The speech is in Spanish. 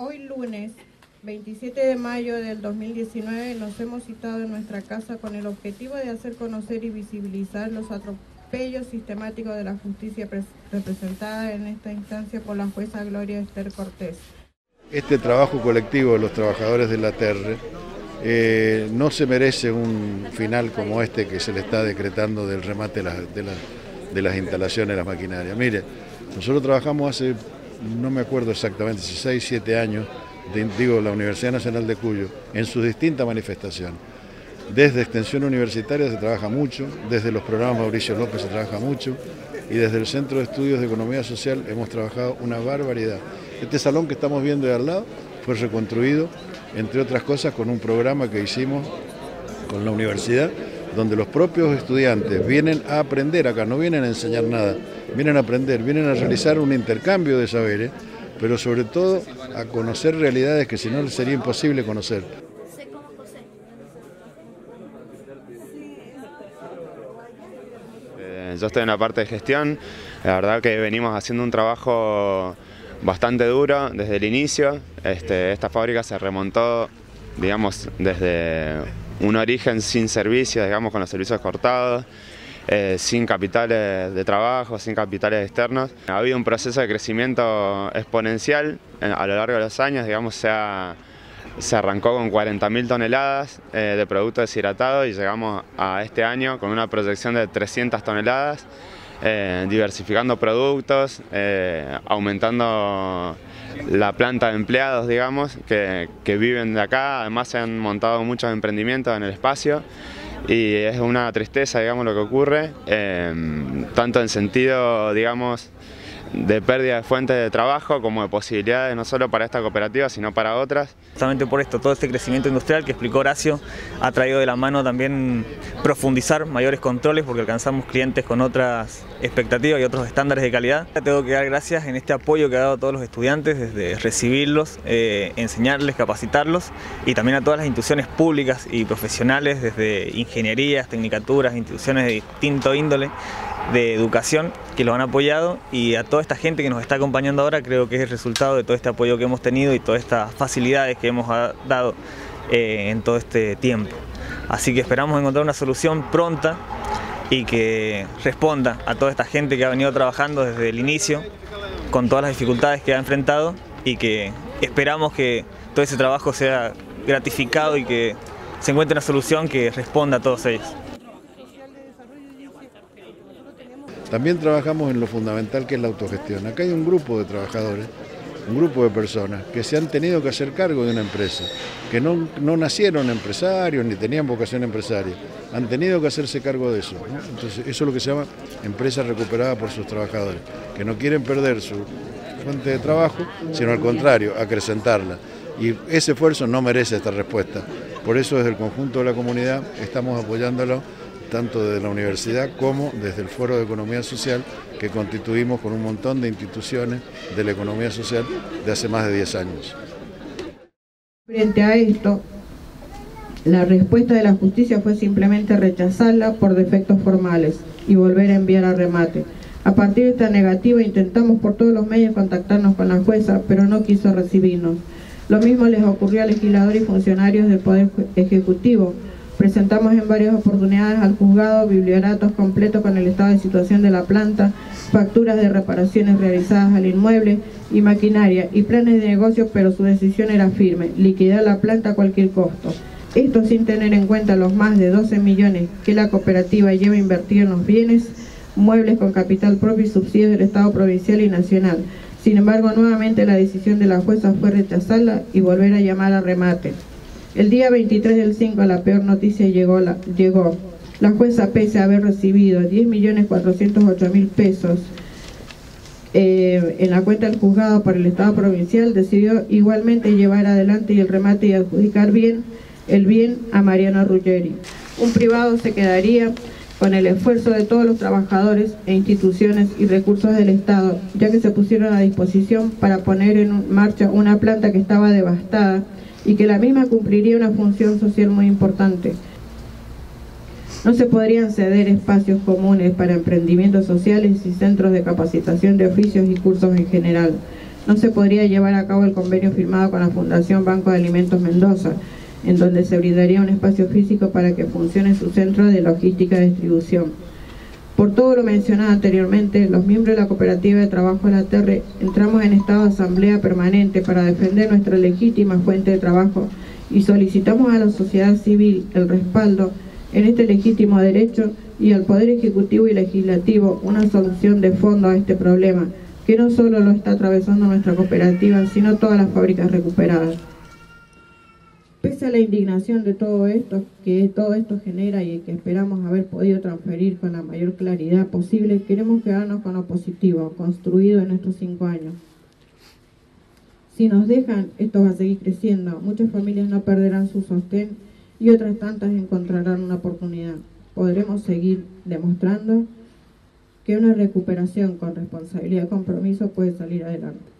Hoy lunes 27 de mayo del 2019 nos hemos citado en nuestra casa con el objetivo de hacer conocer y visibilizar los atropellos sistemáticos de la justicia representada en esta instancia por la jueza Gloria Esther Cortés. Este trabajo colectivo de los trabajadores de la Terre eh, no se merece un final como este que se le está decretando del remate de, las instalaciones de las maquinarias. Mire, nosotros trabajamos hace, no me acuerdo exactamente, si 6, 7 años, digo, la Universidad Nacional de Cuyo, en sus distintas manifestaciones. Desde extensión universitaria se trabaja mucho, desde los programas Mauricio López se trabaja mucho y desde el Centro de Estudios de Economía Social hemos trabajado una barbaridad. Este salón que estamos viendo de al lado fue reconstruido, entre otras cosas, con un programa que hicimos con la universidad, donde los propios estudiantes vienen a aprender acá, no vienen a enseñar nada, vienen a aprender, vienen a realizar un intercambio de saberes pero sobre todo a conocer realidades que si no sería imposible conocer. Eh, yo estoy en la parte de gestión, la verdad que venimos haciendo un trabajo bastante duro desde el inicio. Este, esta fábrica se remontó, digamos, desde un origen sin servicios, digamos, con los servicios cortados. Eh, sin capitales de trabajo, sin capitales externos. Ha habido un proceso de crecimiento exponencial eh, a lo largo de los años, digamos, se, arrancó con 40.000 toneladas eh, de producto deshidratado y llegamos a este año con una proyección de 300 toneladas, diversificando productos, aumentando la planta de empleados, digamos, que viven de acá, además se han montado muchos emprendimientos en el espacio y es una tristeza, digamos, lo que ocurre, em, tanto en sentido, digamos, de pérdida de fuentes de trabajo como de posibilidades no solo para esta cooperativa sino para otras. Justamente por esto, todo este crecimiento industrial que explicó Horacio ha traído de la mano también profundizar mayores controles porque alcanzamos clientes con otras expectativas y otros estándares de calidad. Tengo que dar gracias en este apoyo que ha dado a todos los estudiantes, desde recibirlos, eh, enseñarles, capacitarlos y también a todas las instituciones públicas y profesionales, desde ingenierías, tecnicaturas, instituciones de distinto índole, de educación que lo han apoyado y a toda esta gente que nos está acompañando ahora creo que es el resultado de todo este apoyo que hemos tenido y todas estas facilidades que hemos dado eh, en todo este tiempo. Así que esperamos encontrar una solución pronta y que responda a toda esta gente que ha venido trabajando desde el inicio con todas las dificultades que ha enfrentado y que esperamos que todo ese trabajo sea gratificado y que se encuentre una solución que responda a todos ellos. También trabajamos en lo fundamental que es la autogestión. Acá hay un grupo de trabajadores, un grupo de personas que se han tenido que hacer cargo de una empresa, que no, nacieron empresarios ni tenían vocación empresaria, han tenido que hacerse cargo de eso. Entonces, eso es lo que se llama empresa recuperada por sus trabajadores, que no quieren perder su fuente de trabajo, sino al contrario, acrecentarla. Y ese esfuerzo no merece esta respuesta. Por eso desde el conjunto de la comunidad estamos apoyándolo tanto desde la universidad como desde el Foro de Economía Social que constituimos con un montón de instituciones de la economía social de hace más de 10 años. Frente a esto, la respuesta de la justicia fue simplemente rechazarla por defectos formales y volver a enviar a remate. A partir de esta negativa intentamos por todos los medios contactarnos con la jueza, pero no quiso recibirnos. Lo mismo les ocurrió a legisladores y funcionarios del Poder Ejecutivo, Presentamos en varias oportunidades al juzgado biblioratos completos con el estado de situación de la planta, facturas de reparaciones realizadas al inmueble y maquinaria y planes de negocio, pero su decisión era firme, liquidar la planta a cualquier costo. Esto sin tener en cuenta los más de 12 millones que la cooperativa lleva a invertir en los bienes, muebles con capital propio y subsidios del Estado provincial y nacional. Sin embargo, nuevamente la decisión de la jueza fue rechazarla y volver a llamar a remate. El día 23 del 5 la peor noticia llegó. La, llegó. la jueza, pese a haber recibido 10.408.000 pesos eh, en la cuenta del juzgado por el Estado provincial, decidió igualmente llevar adelante y el remate y adjudicar bien el bien a Mariano Ruggeri. Un privado se quedaría con el esfuerzo de todos los trabajadores e instituciones y recursos del Estado, ya que se pusieron a disposición para poner en marcha una planta que estaba devastada y que la misma cumpliría una función social muy importante. No se podrían ceder espacios comunes para emprendimientos sociales y centros de capacitación de oficios y cursos en general. no se podría llevar a cabo el convenio firmado con la Fundación Banco de Alimentos Mendoza, en donde se brindaría un espacio físico para que funcione su centro de logística y distribución. Por todo lo mencionado anteriormente, los miembros de la Cooperativa de Trabajo de la Terre entramos en estado de asamblea permanente para defender nuestra legítima fuente de trabajo y solicitamos a la sociedad civil el respaldo en este legítimo derecho y al Poder Ejecutivo y Legislativo una solución de fondo a este problema, que no solo lo está atravesando nuestra cooperativa, sino todas las fábricas recuperadas. Pese a la indignación de todo esto, que todo esto genera y que esperamos haber podido transferir con la mayor claridad posible, queremos quedarnos con lo positivo, construido en estos cinco años. Si nos dejan, esto va a seguir creciendo. Muchas familias no perderán su sostén y otras tantas encontrarán una oportunidad. Podremos seguir demostrando que una recuperación con responsabilidad y compromiso puede salir adelante.